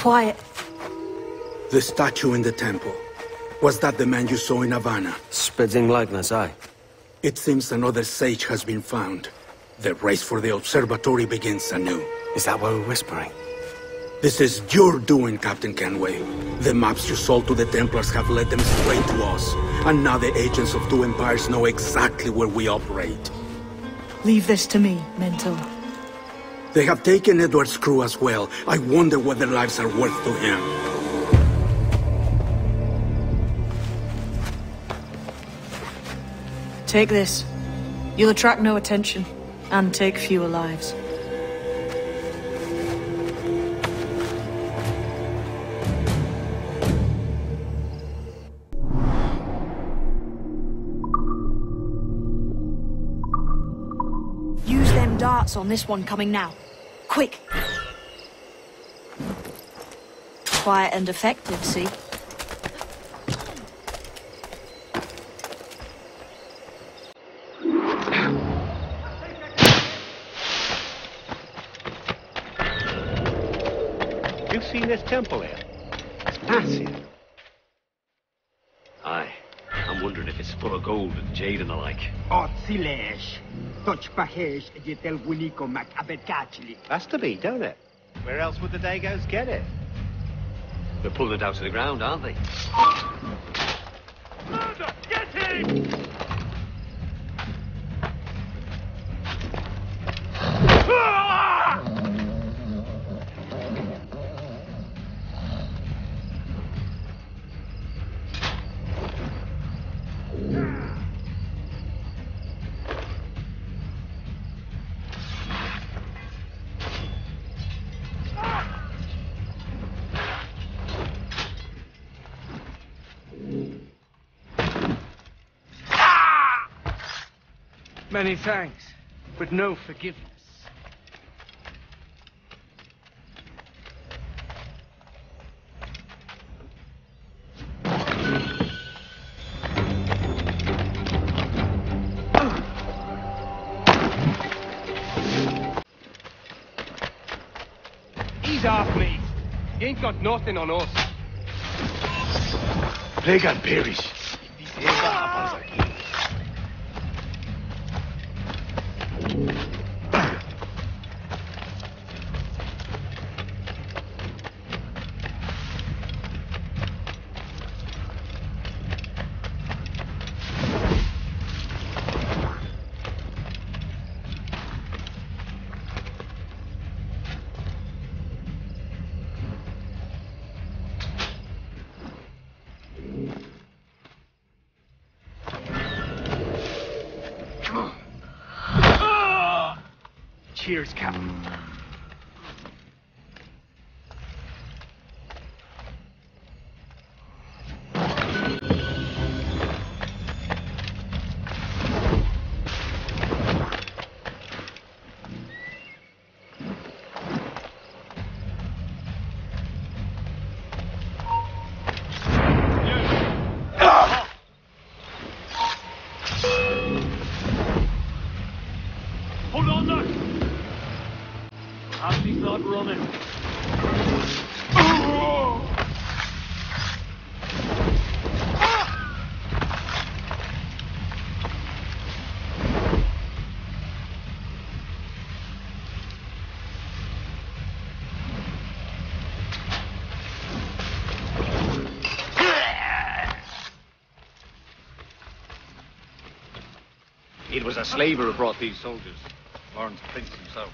Quiet. The statue in the temple. Was that the man you saw in Havana? Spitting likeness, aye. It seems another sage has been found. The race for the observatory begins anew. Is that what we're whispering? This is your doing, Captain Kenway. The maps you sold to the Templars have led them straight to us. And now the agents of two empires know exactly where we operate. Leave this to me, Mentor. They have taken Edward's crew as well. I wonder what their lives are worth to him. Take this. You'll attract no attention, and take fewer lives. Darts on this one coming now. Quick! Quiet and effective, see? You've seen this temple here? It's massive. Aye. I'm wondering if it's full of gold and jade and the like. Otzilesh. Toch pahesh jetel winiko mak abedkachli. Has to be, don't it? Where else would the Dagos get it? They're pulling it out of the ground, aren't they? Get him! Many thanks, but no forgiveness. Ease off, please. You ain't got nothing on us. Plague and perish. Cheers, Captain. Not running. It was a slaver who brought these soldiers. Laurens Prins himself.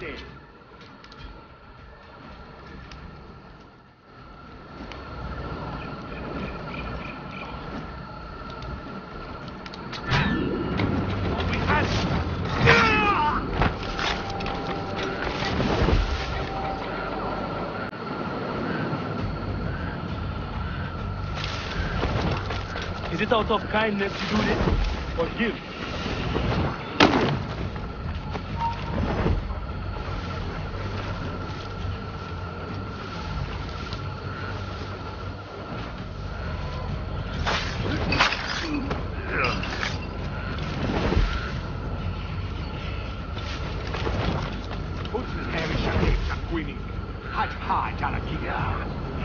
Quick. Is it out of kindness you do this? Or give?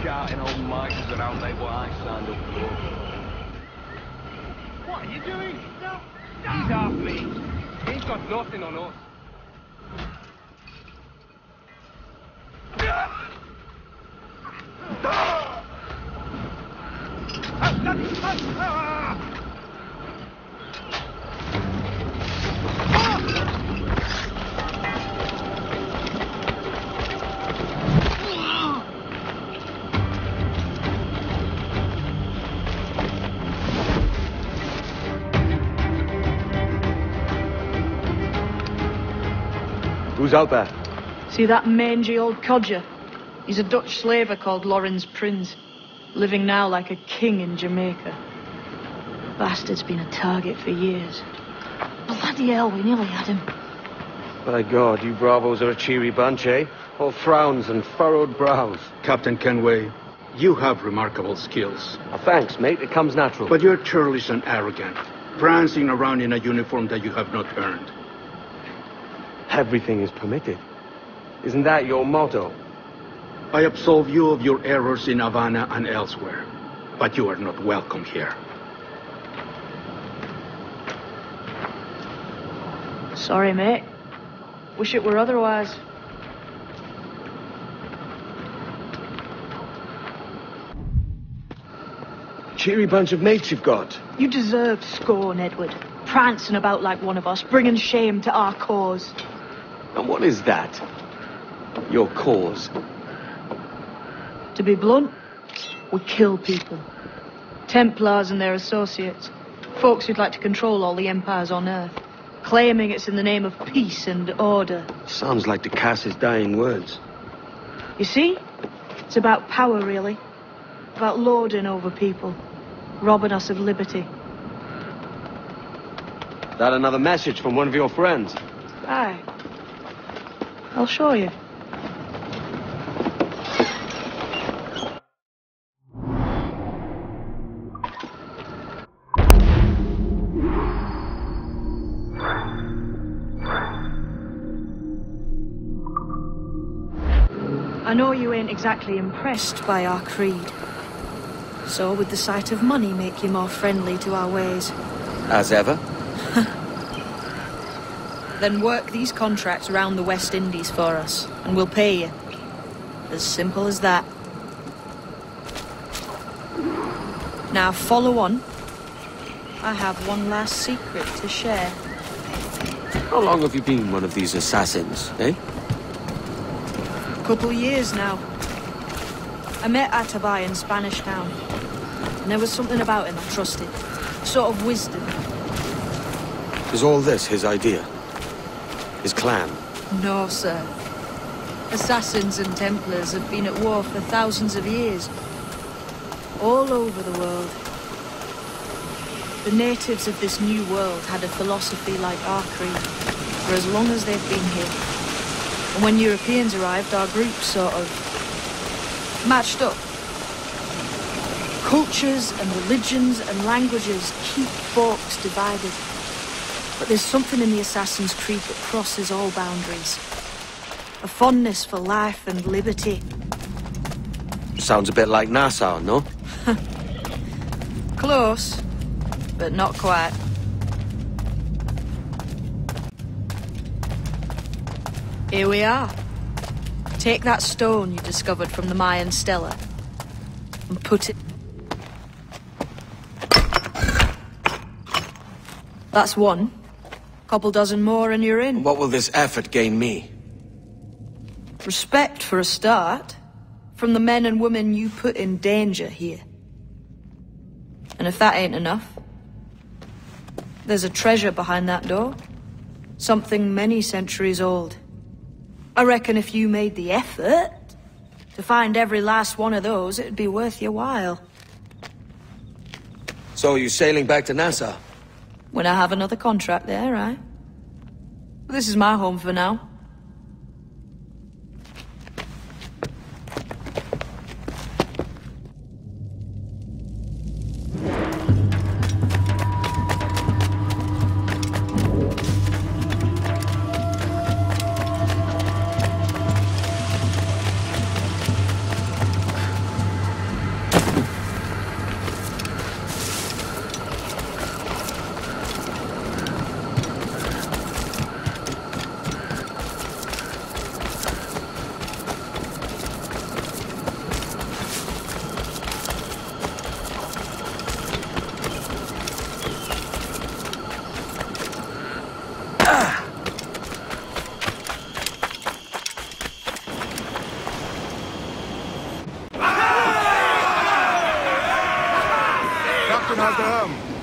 Shouting old mics around like what I signed up for. What are you doing? No. He's off me. He ain't got Who's out there? See that mangy old codger? He's a Dutch slaver called Laurens Prins, living now like a king in Jamaica. Bastard's been a target for years. Bloody hell, we nearly had him. By God, you bravos are a cheery bunch, eh? All frowns and furrowed brows. Captain Kenway, you have remarkable skills. Oh, thanks, mate. It comes natural. But you're churlish and arrogant, prancing around in a uniform that you have not earned. Everything is permitted. Isn't that your motto? I absolve you of your errors in Havana and elsewhere, but you are not welcome here. Sorry, mate. Wish it were otherwise. Cheery bunch of mates you've got. You deserve scorn, Edward. Prancing about like one of us, bringing shame to our cause. And what is that? Your cause? To be blunt, we kill people. Templars and their associates. Folks who'd like to control all the empires on Earth. Claiming it's in the name of peace and order. Sounds like Du Casse's dying words. You see? It's about power, really. About lording over people. Robbing us of liberty. That another message from one of your friends? Aye. I'll show you. I know you ain't exactly impressed by our creed. So would the sight of money make you more friendly to our ways? As ever? Then work these contracts around the West Indies for us, and we'll pay you. As simple as that. Now follow on. I have one last secret to share. How long have you been one of these assassins, eh? A couple years now. I met Atabai in Spanish Town. And there was something about him I trusted. Sort of wisdom. Is all this his idea? His clan? No, sir. Assassins and Templars have been at war for thousands of years. All over the world. The natives of this new world had a philosophy like our creed, for as long as they've been here. And when Europeans arrived, our groups sort of matched up. Cultures and religions and languages keep folks divided. But there's something in the Assassin's Creed that crosses all boundaries. A fondness for life and liberty. Sounds a bit like Nassau, no? Close, but not quite. Here we are. Take that stone you discovered from the Mayan stela. and put it. That's one. Couple dozen more and you're in. What will this effort gain me? Respect for a start. From the men and women you put in danger here. And if that ain't enough, there's a treasure behind that door. Something many centuries old. I reckon if you made the effort to find every last one of those, it'd be worth your while. So you're sailing back to Nassau? When I have another contract there, right? This is my home for now. has to haben.